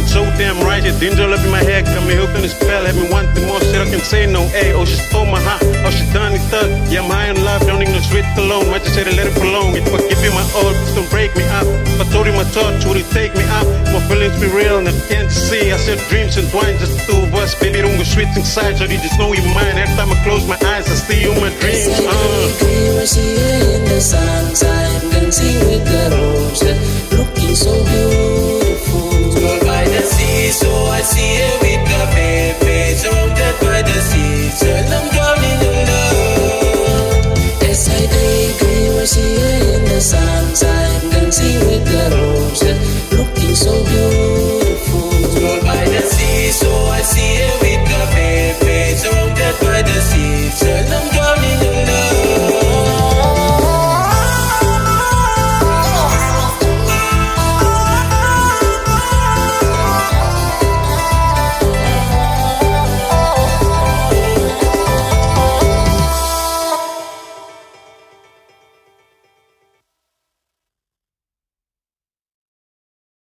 looking so damn dinner all up in my head, got me hooked on the spell. Have me wanting more shit, I can say no. Hey, oh, she stole my heart, oh, she done it thug. Yeah, I'm high in love, don't need no sweet cologne. Might just say to let it prolong. If I give you my all, please don't break me up. If I told you my thoughts, would it take me up? My feelings be real and I can't see. I said dreams and wine, just the two of us. Baby, don't go sweet inside, so you just know you're mine. Every time I close my eyes, I see you in my dreams. I Uh.